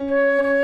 Música